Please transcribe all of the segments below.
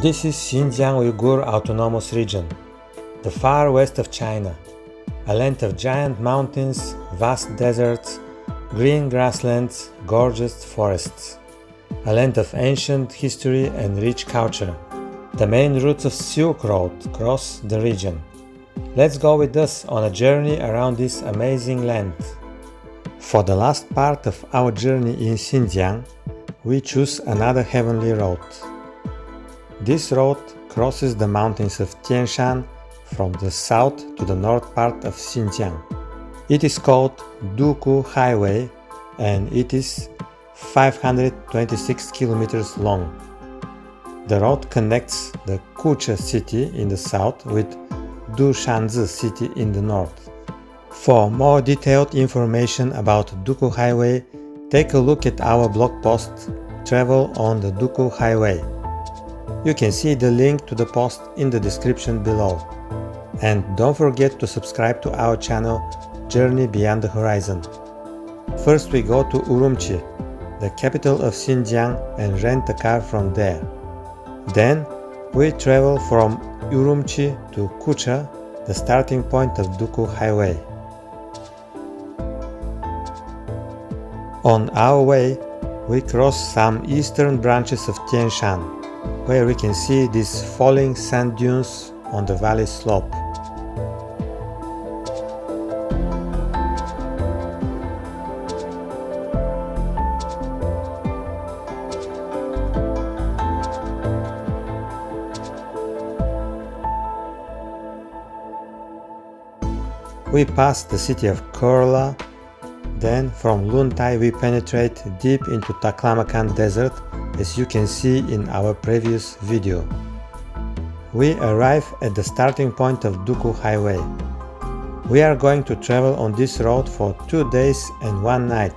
This is Xinjiang Uyghur Autonomous Region, the far west of China, a land of giant mountains, vast deserts, green grasslands, gorgeous forests, a land of ancient history and rich culture. The main routes of Silk Road cross the region. Let's go with us on a journey around this amazing land. For the last part of our journey in Xinjiang, we choose another heavenly road. This road crosses the mountains of Tian Shan from the south to the north part of Xinjiang. It is called Duku Highway and it is 526 kilometers long. The road connects the Kucha city in the south with Dushanzi city in the north. For more detailed information about Duku Highway, take a look at our blog post Travel on the Duku Highway. You can see the link to the post in the description below. And don't forget to subscribe to our channel Journey Beyond the Horizon. First we go to Urumqi, the capital of Xinjiang and rent a car from there. Then we travel from Urumqi to Kucha, the starting point of Duku Highway. On our way, we cross some eastern branches of Tian Shan where we can see these falling sand dunes on the valley slope. We pass the city of Korla, then from Luntai we penetrate deep into Taklamakan desert as you can see in our previous video. We arrive at the starting point of Duku Highway. We are going to travel on this road for two days and one night.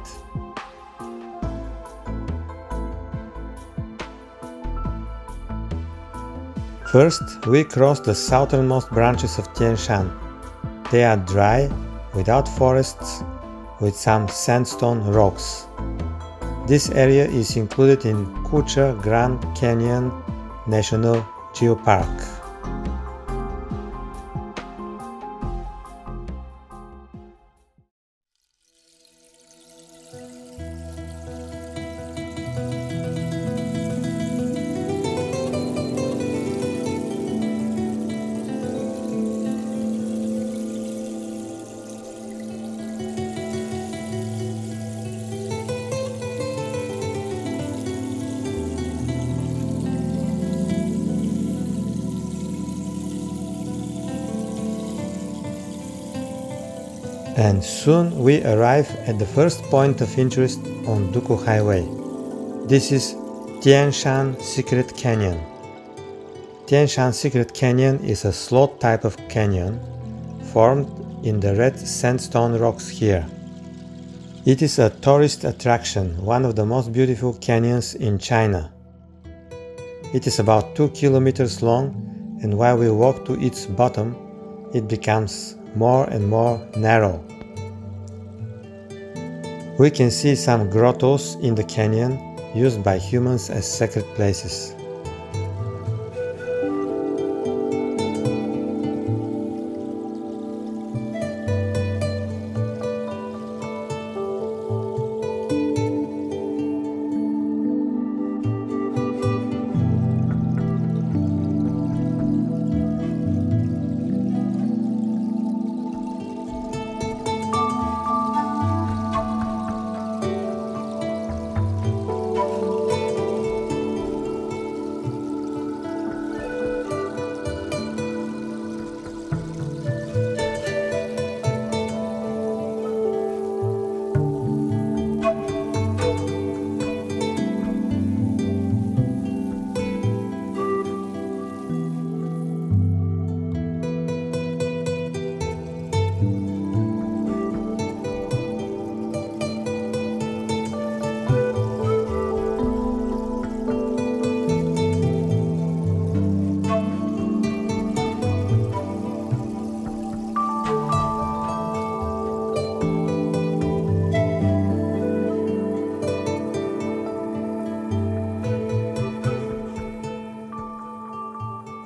First, we cross the southernmost branches of Tian Shan. They are dry, without forests, with some sandstone rocks. This area is included in Kucha Grand Canyon National Geopark. And soon we arrive at the first point of interest on Duku Highway. This is Tian Shan Secret Canyon. Tian Shan Secret Canyon is a slot type of canyon formed in the red sandstone rocks here. It is a tourist attraction, one of the most beautiful canyons in China. It is about 2 kilometers long and while we walk to its bottom, it becomes more and more narrow. We can see some grottos in the canyon used by humans as sacred places.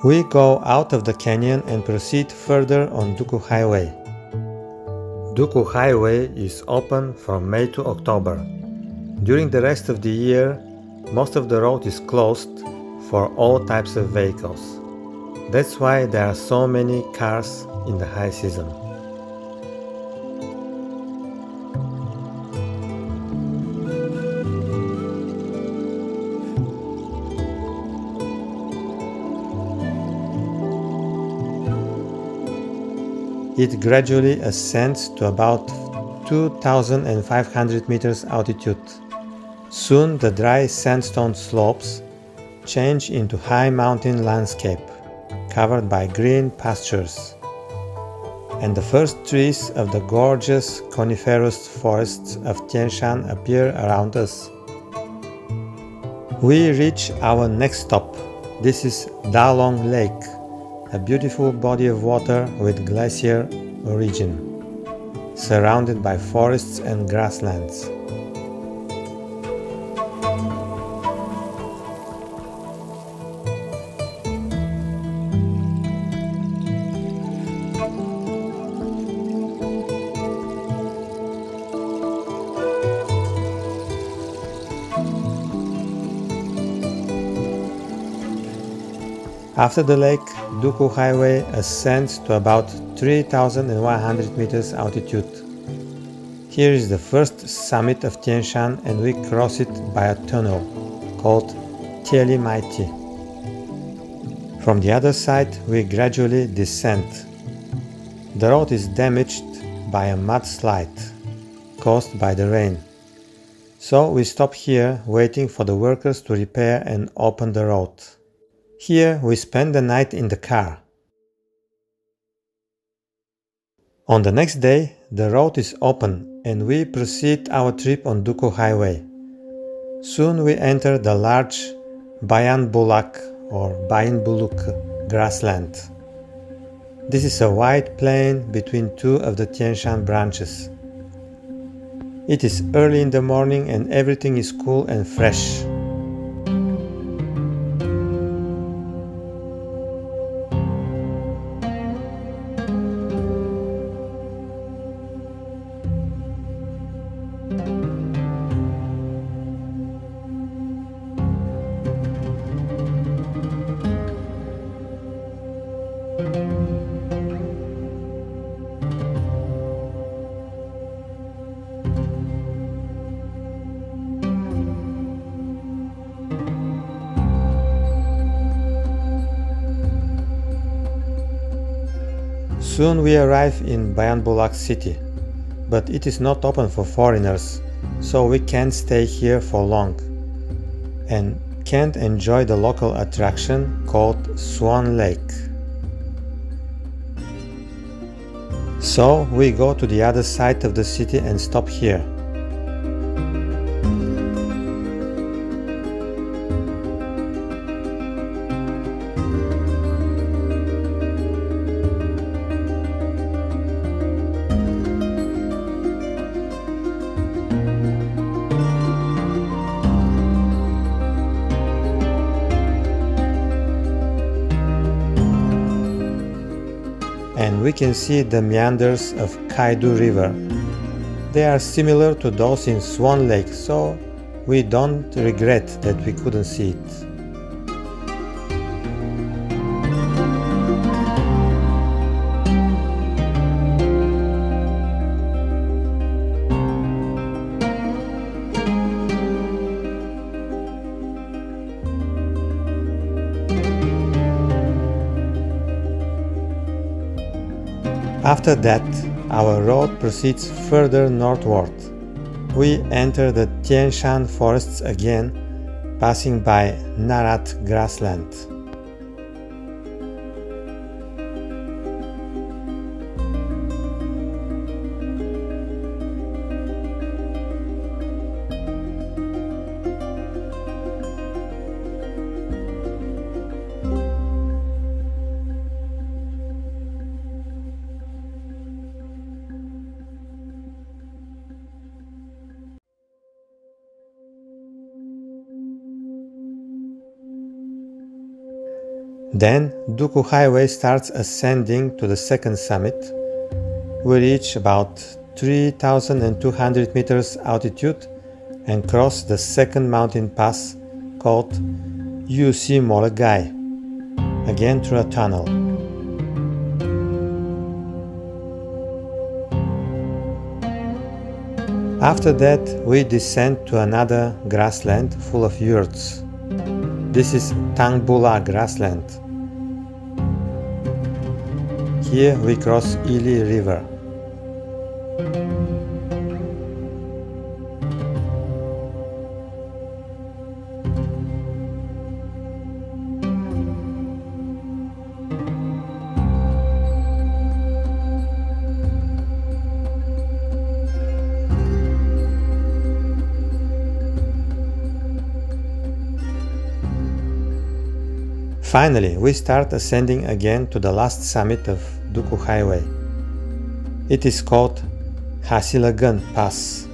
We go out of the canyon and proceed further on Duku Highway. Duku Highway is open from May to October. During the rest of the year, most of the road is closed for all types of vehicles. That's why there are so many cars in the high season. It gradually ascends to about 2500 meters altitude. Soon the dry sandstone slopes change into high mountain landscape covered by green pastures. And the first trees of the gorgeous coniferous forests of Tian Shan appear around us. We reach our next stop. This is Dalong Lake a beautiful body of water with glacier origin, surrounded by forests and grasslands. After the lake, Duku Highway ascends to about 3100 meters altitude. Here is the first summit of Tian Shan and we cross it by a tunnel called Tieli Maiti. From the other side we gradually descend. The road is damaged by a mudslide caused by the rain. So we stop here waiting for the workers to repair and open the road. Here we spend the night in the car. On the next day, the road is open and we proceed our trip on Duku Highway. Soon we enter the large Bayan Bulak or Bayan Buluk grassland. This is a wide plain between two of the Tian Shan branches. It is early in the morning and everything is cool and fresh. Soon we arrive in Bayan Bulak city, but it is not open for foreigners, so we can't stay here for long and can't enjoy the local attraction called Swan Lake. So we go to the other side of the city and stop here. We can see the meanders of Kaidu River. They are similar to those in Swan Lake, so we don't regret that we couldn't see it. After that, our road proceeds further northward. We enter the Tian Shan forests again, passing by Narat grassland. Then Duku Highway starts ascending to the second summit. We reach about 3200 meters altitude and cross the second mountain pass called Yusi Molagai, again through a tunnel. After that, we descend to another grassland full of yurts. This is Tangbula grassland. Here we cross Ili River. Finally, we start ascending again to the last summit of Duku Highway. It is called Hasilagan Pass,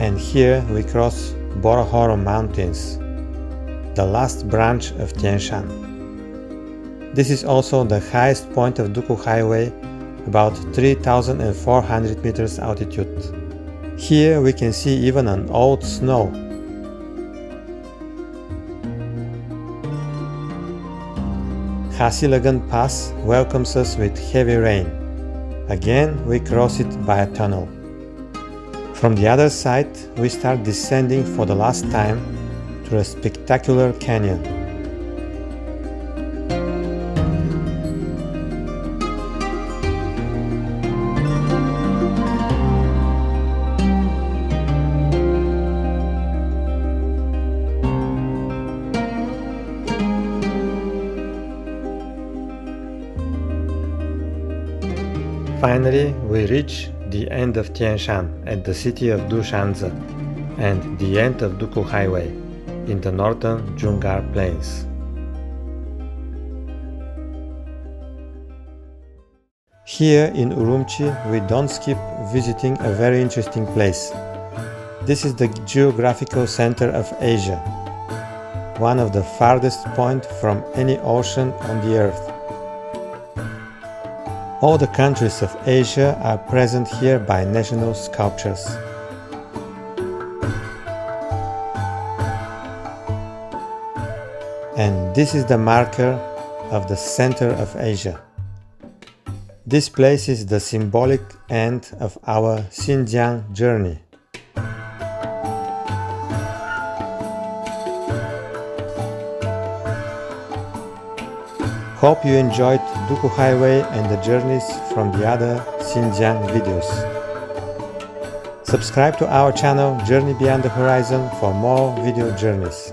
and here we cross Borohoro Mountains, the last branch of Tian Shan. This is also the highest point of Duku Highway, about 3400 meters altitude. Here we can see even an old snow Hasilagan Pass welcomes us with heavy rain. Again, we cross it by a tunnel. From the other side, we start descending for the last time through a spectacular canyon. Finally, we reach the end of Tian Shan at the city of Dushanzi and the end of Duku Highway in the northern Jungar Plains. Here in Urumqi, we don't skip visiting a very interesting place. This is the geographical center of Asia, one of the farthest point from any ocean on the earth. All the countries of Asia are present here by national sculptures. And this is the marker of the center of Asia. This place is the symbolic end of our Xinjiang journey. Hope you enjoyed Duku Highway and the journeys from the other Xinjiang videos. Subscribe to our channel Journey Beyond the Horizon for more video journeys.